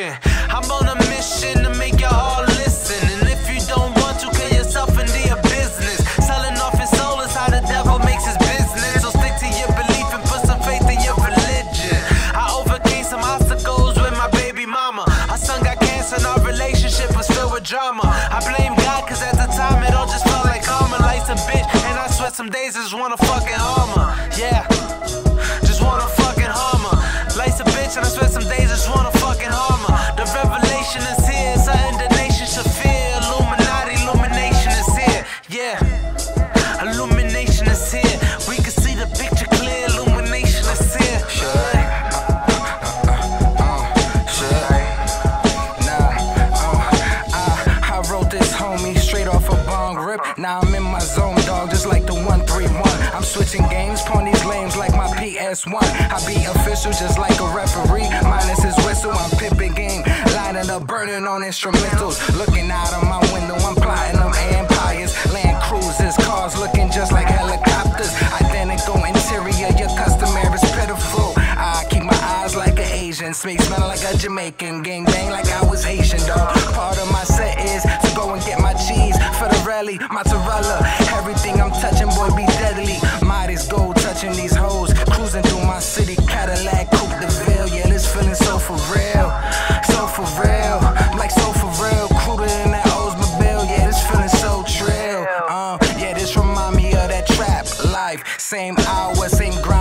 is fiction. I'm on a mission to make y'all all listen. And if you don't want to, kill yourself into your business. Selling off his soul is how the devil makes his business. So stick to your belief and put some faith in your religion. I overcame some obstacles with my baby mama. Our son got cancer and our relationship was filled with drama. I blame God, cause at the time it all just felt like karma. Life's a bitch, and I sweat some days I just wanna fucking harm her. Yeah. Just wanna. Life's a bitch, and I swear some days I just wanna fucking harm her. My zone, dog, just like the 131. I'm switching games, pon these lanes like my PS1. I be official just like a referee. Minus his whistle, I'm pipping game. Lining up, burning on instrumentals. Looking out of my window, I'm plotting them empires. Land cruisers, cars looking just like helicopters. Identical interior, your customer is pitiful. I keep my eyes like an Asian, speak smelling like a Jamaican, gang bang like I was Haitian, dog. Part of my set is to go and get my cheese, fettuccine, mozzarella. Everything I'm touching, boy, be deadly. Midas gold touching these hoes, cruising through my city, Cadillac, Coupe de Ville. Yeah, this feeling so for real, so for real. Like so for real, cruder than that Oldsmobile. Yeah, this feeling so trill. Uh, yeah, this remind me of that trap life. Same hour, same grind.